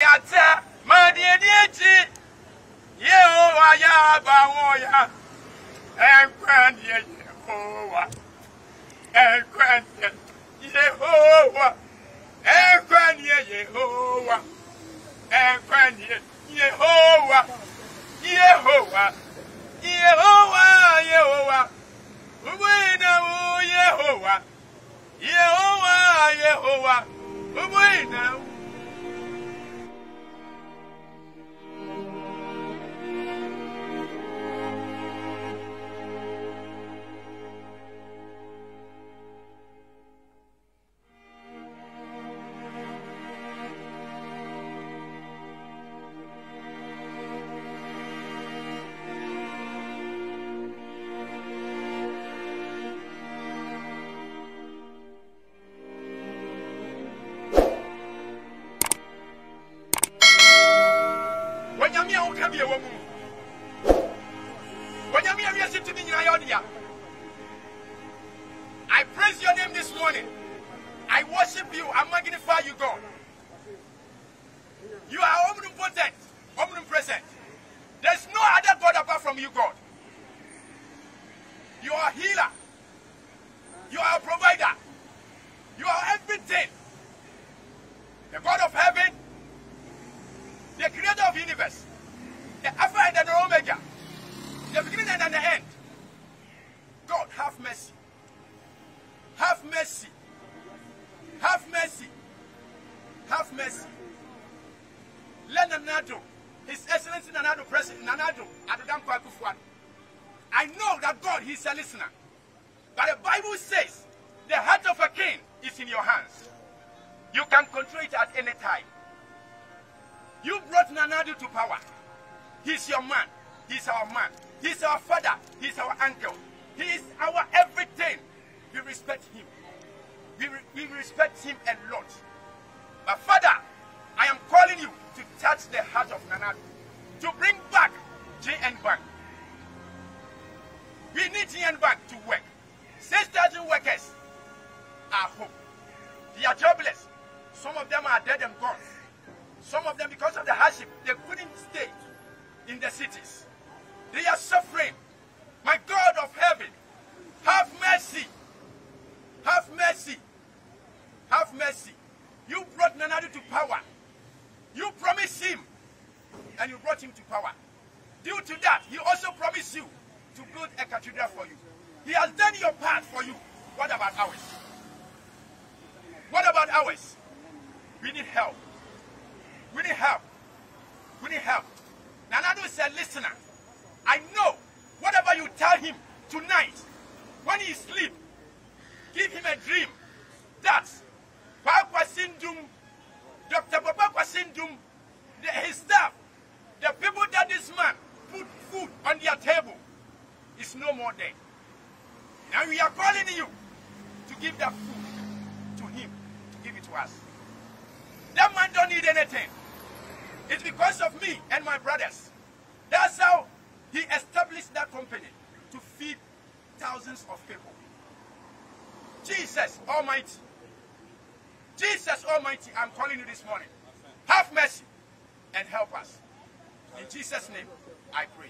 ata madie dieti ye o wa ya ba won ya enkwa die ye o wa enkwa die ye o wa enkwa die ye o wa enkwa die ye o wa ye o wa ye o wa ye o wa ubuina wo ye o wa ye o wa ye o wa ubuina wo woka bi ɛwɔ mu yɛ ɔdea i praise your name this morning. I worship you. I magnify you god. You are omnipotent omnipresent. There's no other god apart from you god. You are a healer. You are a provider. You are everything You can control it at any time. You brought Nana Addo to power. He's your man. He's our man. He's our father. He's our uncle. He is our everything. We respect him. We, re- we respect him a lot. But Father, I am calling you to touch the heart of Nana Addo. To bring back GN Bank. We need GN Bank to work. 6,000 workers are home. They are jobless. Some of them are dead and gone. Some of them, because of the hardship, they couldn't stay in the cities. They are suffering. My God of heaven, have mercy. Have mercy. Have mercy. You brought Nana Addo to power. You promised him, and you brought him to power. Due to that, he also promised you to build a cathedral for you. He has done your part for you. What about ours? What about ours? We need help. We need help. We need help. Nana Addo is a listener. I know whatever you tell him tonight, when he sleep, give him a dream. That Papa Sindum, Dr. Papa Kwasindum, the, his staff, the people that this man put food on their table, is no more there. Now we are calling you to give that food to him, to give it to us. Don't need anything. It's because of me and my brothers. That's how he established that company to feed thousands of people. Jesus Almighty. Jesus Almighty, I'm calling you this morning. Have mercy and help us. In Jesus' name, I pray.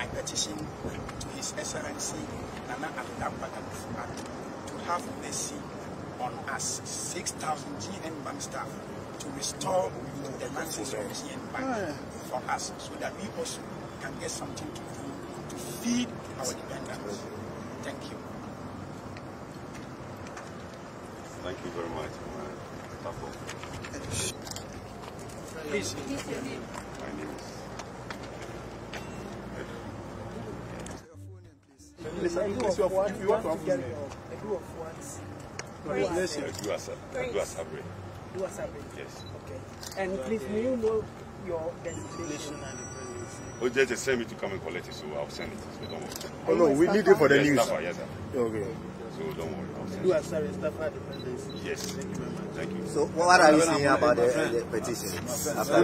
My petition to His Excellency Nana Addo Dankwa to have mercy on us 6,000 GN Bank staff to restore the license of GN Bank for us so that we also can get something to do to feed our dependents. Thank you. Thank you very much. Tapo. Please. My name is. Edu Asa- Edu Asabre. Do us a bit. Yes. Okay. And please, may you know your destination? and Oh, just they send me to come and collect it, so I'll send it. So don't worry. Oh no, we need it for the yes, news. Staff, yes, sir. Okay. So don't worry. I'll send Do it. us a Stafford Independence. Yes. Thank you. So what are you saying about the, uh, the petition? After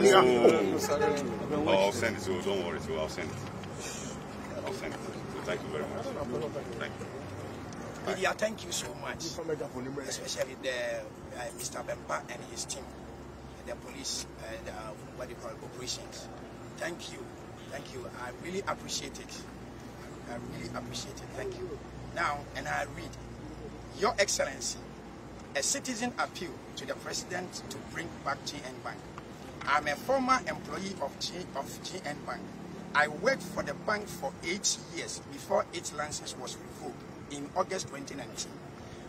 Oh, I'll send it. So don't worry. So I'll send it. I'll send it. Thank you very much. Thank you. Media, thank you so much, especially the uh, Mr. Bemba and his team, the police, uh, what do you call operations. Thank you, thank you. I really appreciate it. I really appreciate it. Thank you. Now, and I read, Your Excellency, a citizen appeal to the President to bring back GN Bank. I'm a former employee of, G, of GN Bank. I worked for the bank for eight years before its license was revoked in August 2019.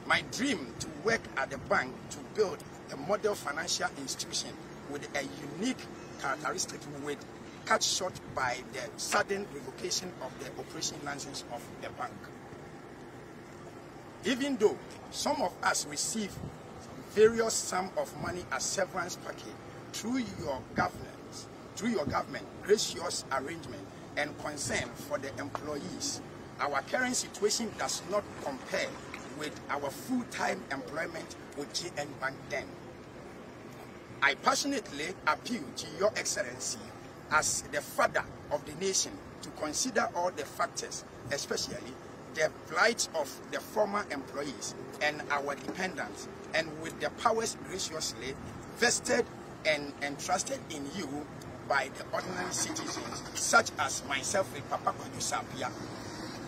My dream to work at the bank to build a model financial institution with a unique characteristic would cut short by the sudden revocation of the operation license of the bank. Even though some of us receive various sum of money as severance package through your government, through your government gracious arrangement and concern for the employees, our current situation does not compare with our full-time employment with GN Bank then. I passionately appeal to your excellency as the father of the nation to consider all the factors, especially the plight of the former employees and our dependents, and with the powers graciously vested and entrusted in you by the ordinary citizens, such as myself with Papa Kwadu Sapia,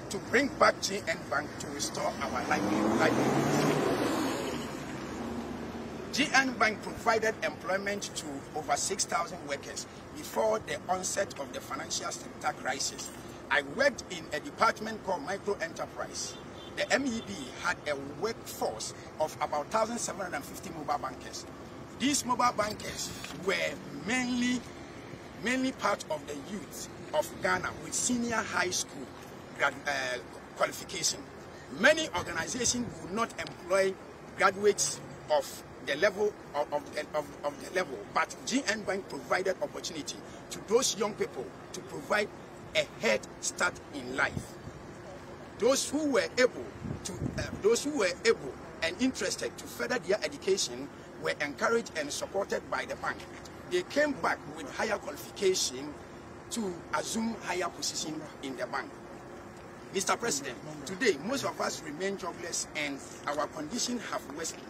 to bring back GN Bank to restore our livelihood. GN Bank provided employment to over 6,000 workers before the onset of the financial sector crisis. I worked in a department called Micro Enterprise. The MEB had a workforce of about 1,750 mobile bankers. These mobile bankers were mainly, mainly part of the youth of Ghana with senior high school grad, uh, qualification. Many organizations would not employ graduates of the level of, of, of, of the level, but GN Bank provided opportunity to those young people to provide a head start in life. Those who were able to, uh, those who were able and interested to further their education were encouraged and supported by the bank. They came back with higher qualification to assume higher position in the bank. Mr. President, today most of us remain jobless and our condition have worsened.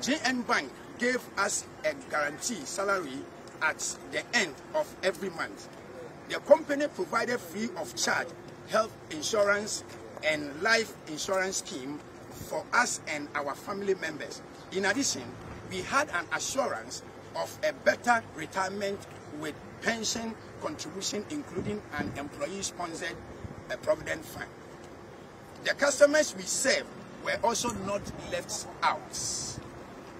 JN Bank gave us a guaranteed salary at the end of every month. The company provided free of charge health insurance and life insurance scheme for us and our family members. In addition, we had an assurance of a better retirement with pension contribution, including an employee-sponsored provident fund. The customers we serve were also not left out.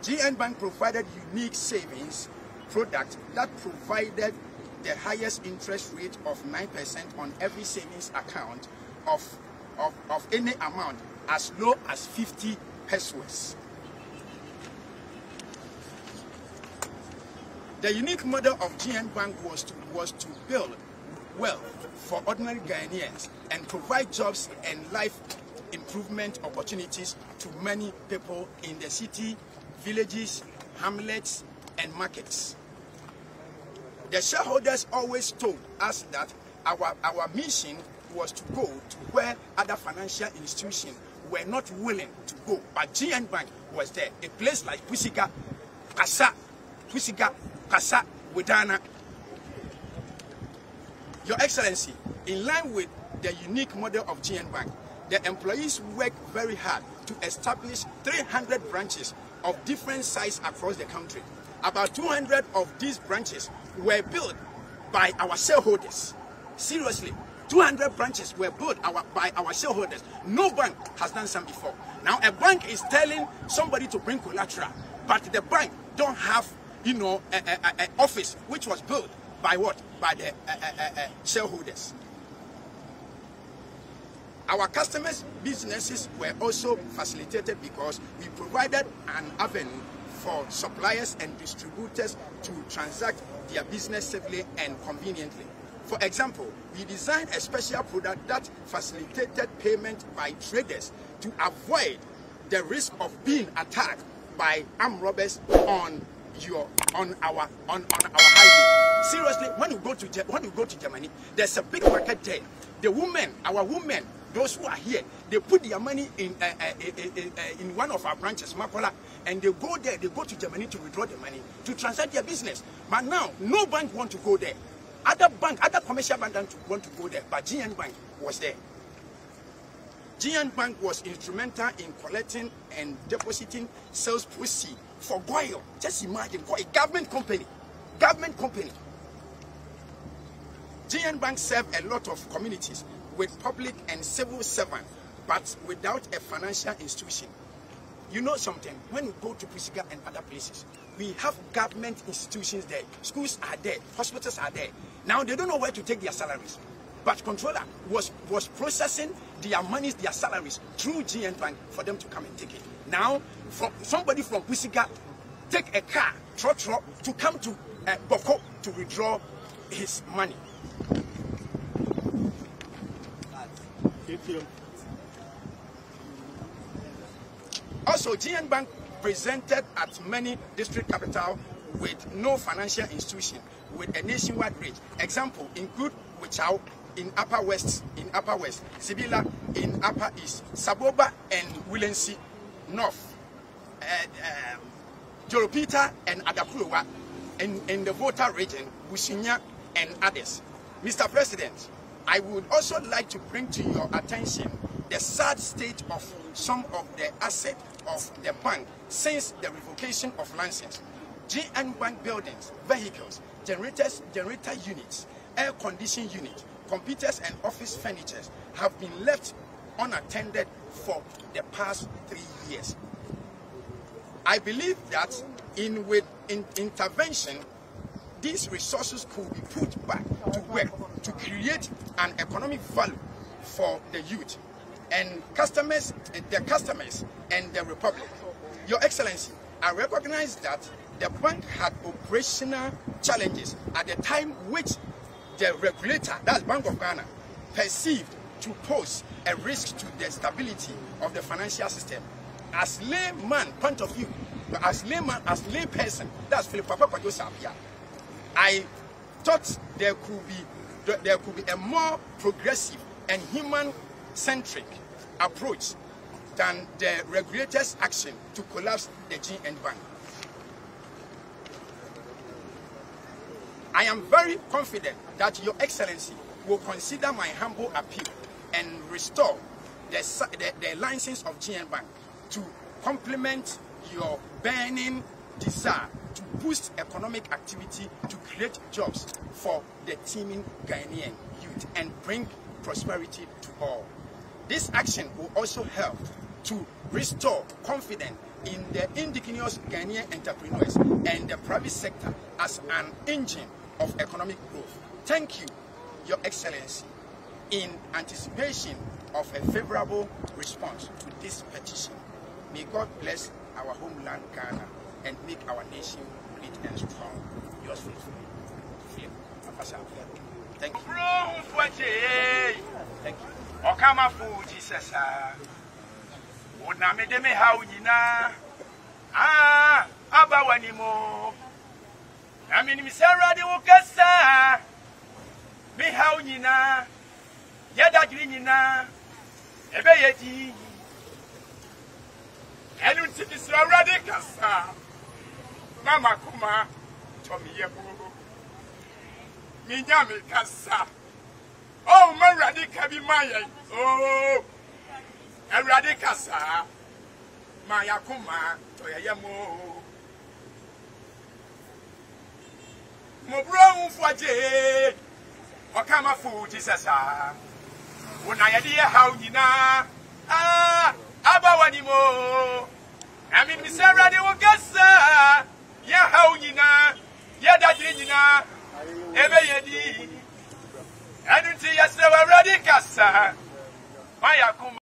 GN Bank provided unique savings product that provided the highest interest rate of 9% on every savings account of, of, of any amount as low as 50 pesewas. The unique model of GN Bank was to, was to build wealth for ordinary Ghanaians and provide jobs and life improvement opportunities to many people in the city, villages, hamlets, and markets. The shareholders always told us that our, our mission was to go to where other financial institutions were not willing to go. But GN Bank was there. A place like Pusiga, Kasa, Pusiga, Kasa, Wedana. Your Excellency, in line with the unique model of GN Bank, the employees work very hard to establish 300 branches of different size across the country. About 200 of these branches were built by our shareholders. Seriously, 200 branches were built our, by our shareholders. No bank has done some before. Now, a bank is telling somebody to bring collateral, but the bank don't have, you know, an office which was built by what? By the uh, uh, uh, shareholders. Our customers' businesses were also facilitated because we provided an avenue for suppliers and distributors to transact their business safely and conveniently. For example, we designed a special product that facilitated payment by traders to avoid the risk of being attacked by armed robbers on your on our on, on our highway. Seriously, when you go to when you go to Germany, there's a big market there. The women, our women, those who are here, they put their money in uh, uh, uh, uh, uh, in one of our branches, Makola, and they go there. They go to Germany to withdraw the money to transact their business. But now, no bank want to go there. Other bank, other commercial bank don't want to go there, but GN Bank was there. GN Bank was instrumental in collecting and depositing sales proceeds for Goyle. Just imagine, a government company, government company. GN Bank served a lot of communities with public and civil servants, but without a financial institution. You know something? When you go to Pusiga and other places, we have government institutions there. Schools are there. Hospitals are there. Now they don't know where to take their salaries. But controller was, was processing their monies, their salaries through GN Bank for them to come and take it. Now, from somebody from Pusiga take a car, tro, to come to uh, Bawku to withdraw his money. Also, GN Bank presented at many district capital with no financial institution with a nationwide reach. Example include Wechiau in Upper West, in Upper West, Sibila in Upper East, Saboba and Willensi North, and, um, Joropita and Adapulowa in, in the Volta region, Businya and others. Mr. President, I would also like to bring to your attention the sad state of some of the assets of the bank since the revocation of license. GN Bank buildings, vehicles, generators, generator units, air conditioning units, computers and office furniture have been left unattended for the past three years. I believe that in with in intervention, these resources could be put back to work to create an economic value for the youth and customers, the customers and the republic. Your Excellency, I recognize that the bank had operational challenges at the time which the regulator, that's Bank of Ghana, perceived to pose a risk to the stability of the financial system. As layman point of view, as layman, as layperson, that's Philip Papa Sapia, I thought there could be there could be a more progressive and human-centric approach than the regulator's action to collapse the GN Bank. I am very confident that Your Excellency will consider my humble appeal and restore the, the, the license of GN Bank to complement your burning desire to boost economic activity to create jobs for the teeming Ghanaian youth and bring prosperity to all. This action will also help to restore confidence in the indigenous Ghanaian entrepreneurs and the private sector as an engine of economic growth. Thank you, Your Excellency, in anticipation of a favorable response to this petition. May God bless our homeland Ghana and make our nation great and strong. Yours faithfully, Philip Afasa. Thank you. Thank you. Fu Jesus ha nyina. Ah, aba wani mo na menim sɛ awurade wo kasa mehaw nyinaa yɛdagyere nyinaa ɛbɛyɛ dii ɛno nti mesrɛ awurade kasa. Na makoma tɔ meyɛ ho menya me kasa. Ɔwo ma awurade ka bi ma yɛn oo awurade e kasa. Ma yɛakoma tɔ yɛyɛ moo buro ahumfoɔ gye ɔka ma fo gye sɛ saa wo na yɛde yɛ haw nyinaa ah, aba w'anim o na memisɛ awurade wo kasa yɛ haw nyinaa yɛ dadere nyinaa ɛbɛyɛ di ɛno nti yɛsrɛ wɔ awurade kasa. Ma yɛakoma